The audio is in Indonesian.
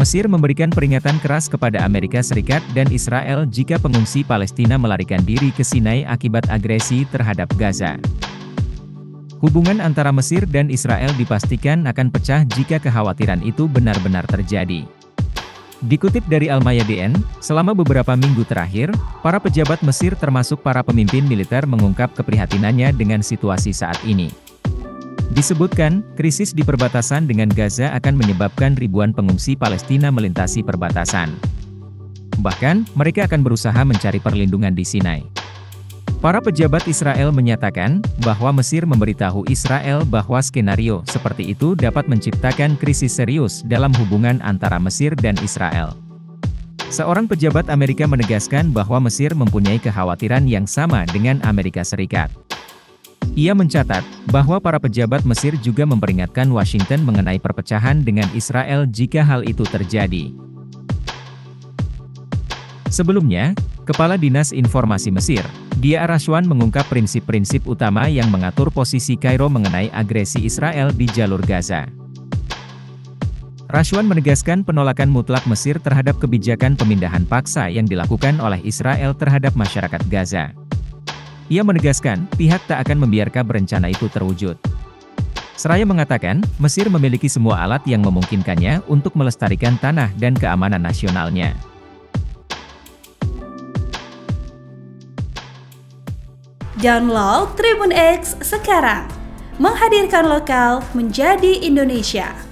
Mesir memberikan peringatan keras kepada Amerika Serikat dan Israel jika pengungsi Palestina melarikan diri ke Sinai akibat agresi terhadap Gaza. Hubungan antara Mesir dan Israel dipastikan akan pecah jika kekhawatiran itu benar-benar terjadi. Dikutip dari Al-Mayadin, selama beberapa minggu terakhir, para pejabat Mesir termasuk para pemimpin militer mengungkap keprihatinannya dengan situasi saat ini. Disebutkan, krisis di perbatasan dengan Gaza akan menyebabkan ribuan pengungsi Palestina melintasi perbatasan. Bahkan, mereka akan berusaha mencari perlindungan di Sinai. Para pejabat Israel menyatakan bahwa Mesir memberitahu Israel bahwa skenario seperti itu dapat menciptakan krisis serius dalam hubungan antara Mesir dan Israel. Seorang pejabat Amerika menegaskan bahwa Mesir mempunyai kekhawatiran yang sama dengan Amerika Serikat. Ia mencatat, bahwa para pejabat Mesir juga memperingatkan Washington mengenai perpecahan dengan Israel jika hal itu terjadi. Sebelumnya, Kepala Dinas Informasi Mesir, Dia Arashwan mengungkap prinsip-prinsip utama yang mengatur posisi Kairo mengenai agresi Israel di jalur Gaza. Rashwan menegaskan penolakan mutlak Mesir terhadap kebijakan pemindahan paksa yang dilakukan oleh Israel terhadap masyarakat Gaza. Ia menegaskan, pihak tak akan membiarkan berencana itu terwujud. Seraya mengatakan, Mesir memiliki semua alat yang memungkinkannya untuk melestarikan tanah dan keamanan nasionalnya. Download Tribun X sekarang, menghadirkan lokal menjadi Indonesia.